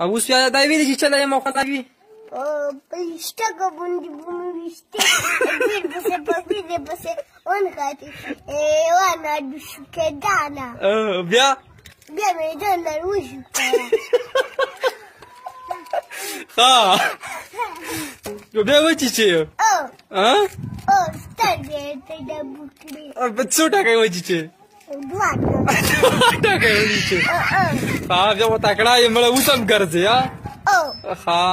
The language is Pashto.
اوس بیا دا ویل چې چلا یم خو دا وی پښته کوبندې بومېشته دې بسه پدې دې بسه اون خاطي ای وانا د شکدانا بیا بیا مې دا نروژ ها بیا وچی چې ها او ستړې ته د بوکلي او په څو ټکه وچی چې ها بیا مو تکړه یې مړه اوس هم ګرځي ها ها